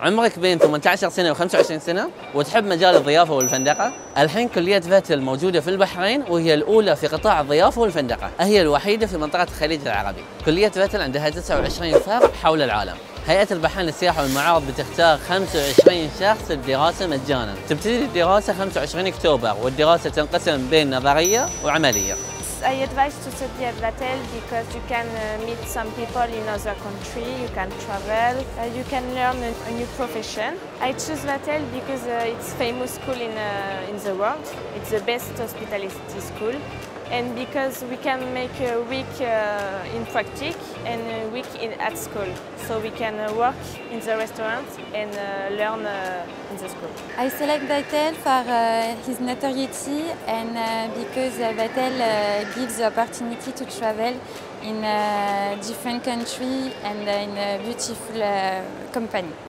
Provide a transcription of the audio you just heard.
عمرك بين 18 سنة و25 سنة وتحب مجال الضيافة والفندقة؟ الحين كلية فاتل موجوده في البحرين وهي الأولى في قطاع الضيافة والفندقة. هي الوحيدة في منطقة الخليج العربي. كلية فاتل عندها 29 فرع حول العالم. هيئة البحرين للسياحة والمعارض بتختار 25 شخص للدراسة مجانا. تبتدي الدراسة 25 أكتوبر والدراسة تنقسم بين نظرية وعملية. I advise to study at Vatel because you can uh, meet some people in other country, you can travel, uh, you can learn a, new profession. I choose Vatel because uh, it's famous school in, uh, in the world. It's the best hospitality school. And because we can make a week uh, in practice and a week in, at school. So we can uh, work in the restaurant and uh, learn in the school. I select Vatel for his notoriety and because Vatel gives the opportunity to travel in different country and in a beautiful company.